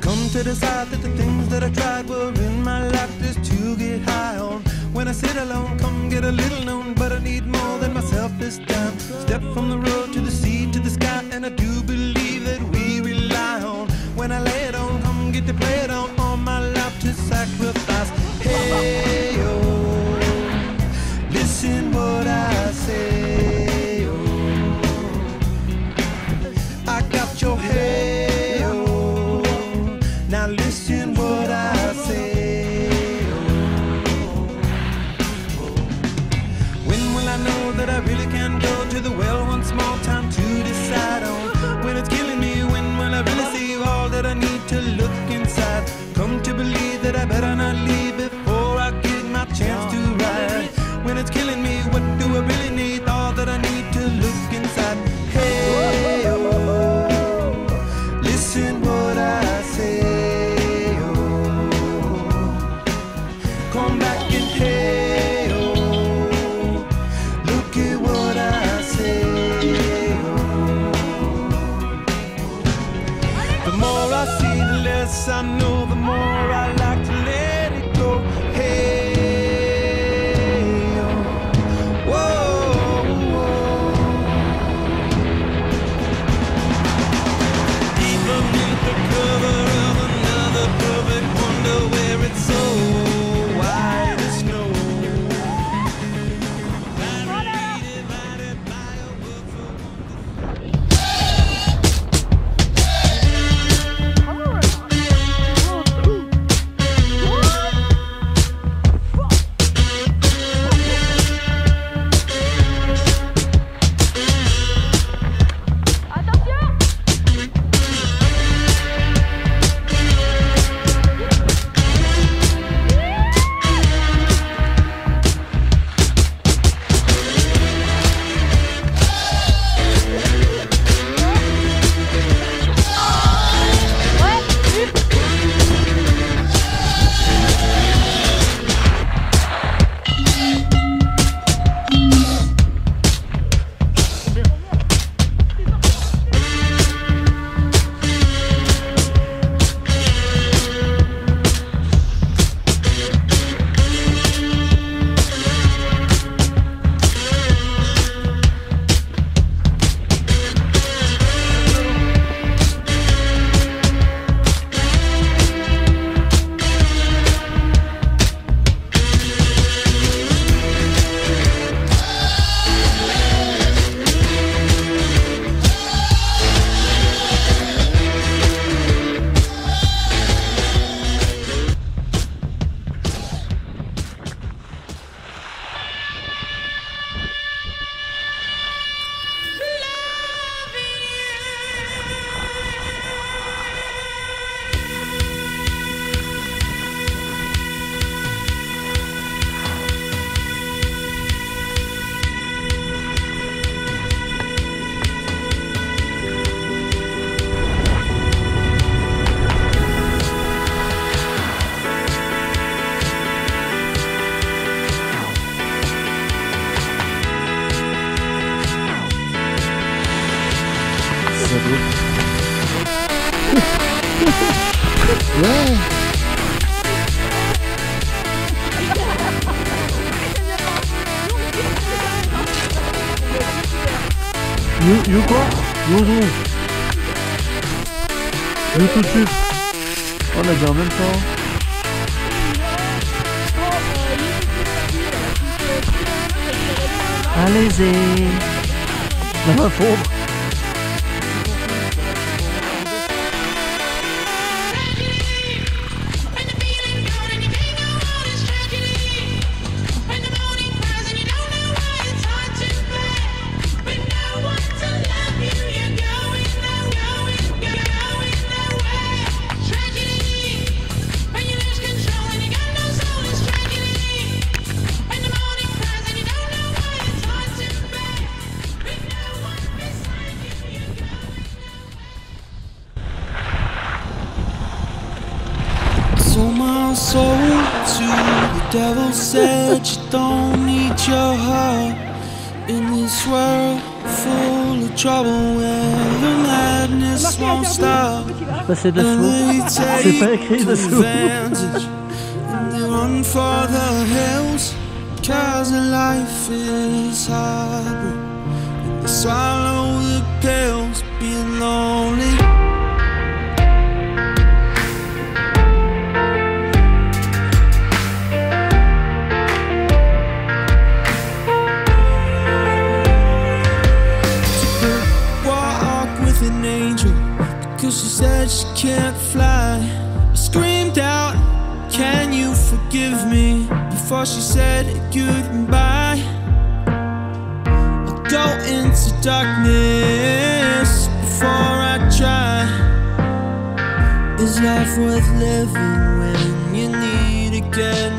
Come to decide that the things that I tried were in my life just to get high on. When I sit alone, come get a little known, but I need more than myself this time. Get to play it When it's killing me, what do I really need? All that I need to look inside. Hey, oh, listen what I say. Oh, come back and hey, oh, look at what I say. Oh. The more I see, the less I know, the more I like Ouais. You, you quoi Bonjour. You tout de suite. On a dit en même temps. Allez-y. Ça va fondre. To the devil said you don't need your heart in this world full of trouble where the madness won't stop. Je sais pas, c'est And they dessous. C'est pas take écrit dessous. advantage and they run for the hills cause life is hard. And they swallow the she said she can't fly. I screamed out, Can you forgive me? Before she said goodbye. I'll go into darkness before I try. Is life worth living when you need to get